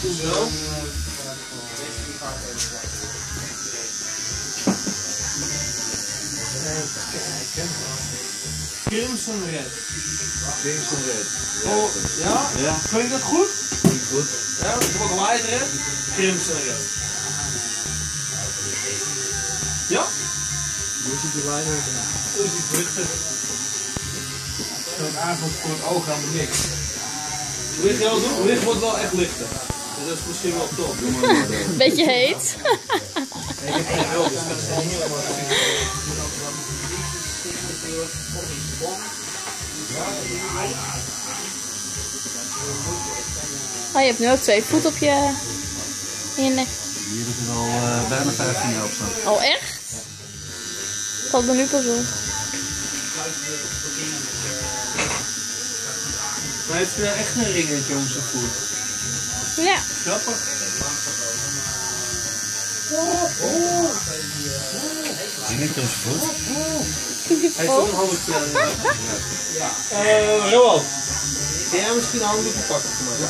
Zo. Crimson Red. Crimson Red. Oh, ja? Ja, Vind je dat goed? goed. Ja, wat White Red. Crimson Red. Ja? Hoe ziet de lijn uit? Hoe is die lichter? Zo'n avond voor het oog helemaal niks. Hoe licht licht wordt wel echt lichter. Dus dat is misschien wel top. Dan. Beetje heet. Ik heb geen hulp, dus dat is helemaal Oh, je hebt nu ook twee voet op je, in je nek. Hier is er al uh, bijna 15 jaar op staan. Oh, echt? Valt me nu pas op. Maar hij heeft echt een ringetje om zijn voet. Ja. Grappig. Ringetje op zijn voet. Hij heeft ook een handdoekje aan. Ja. Eh, Roald. Kun jij misschien een handdoekje pakken voor mij?